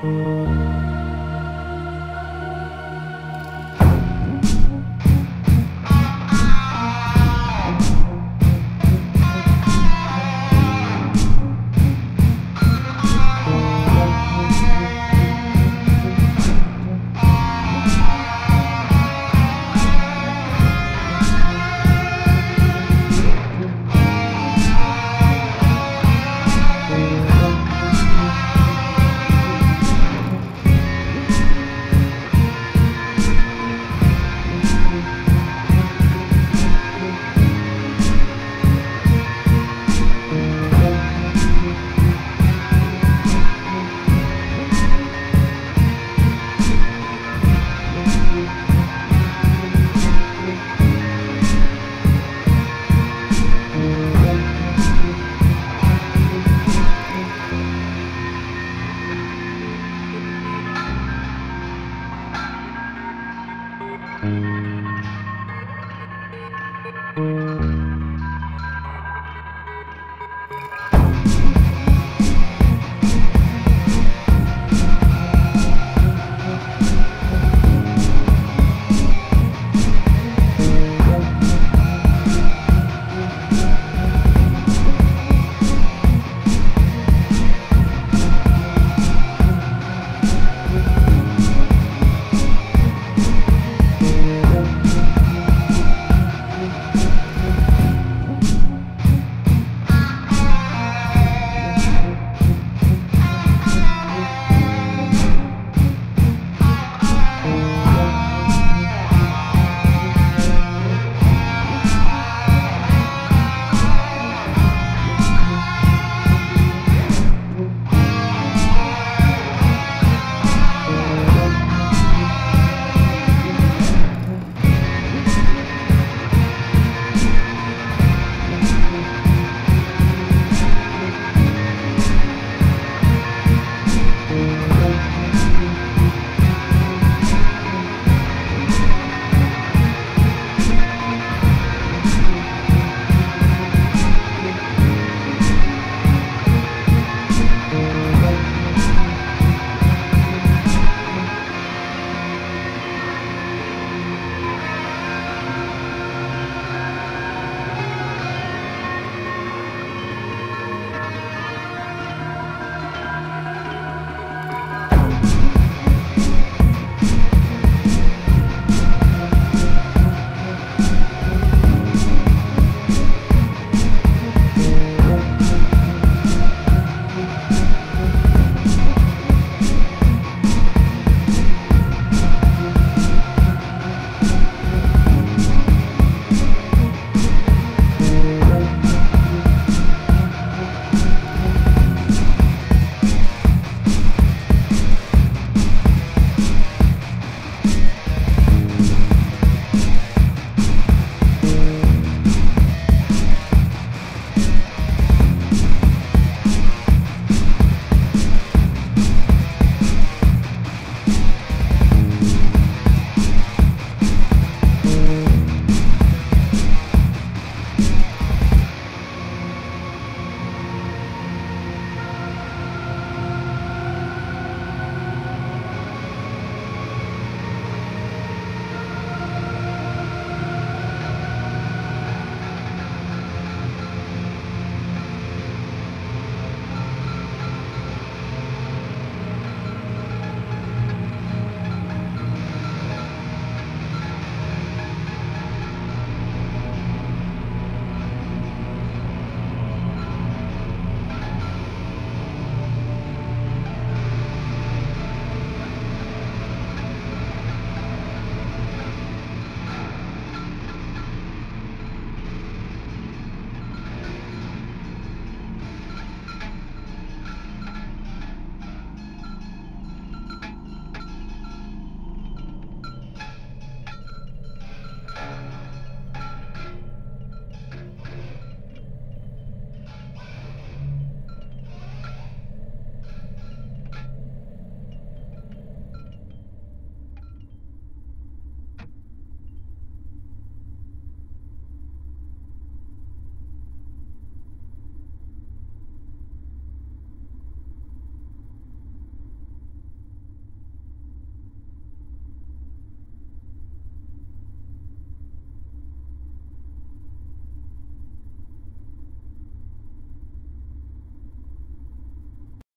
Música Música